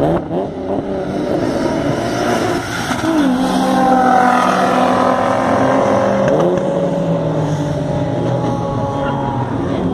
Uh-huh.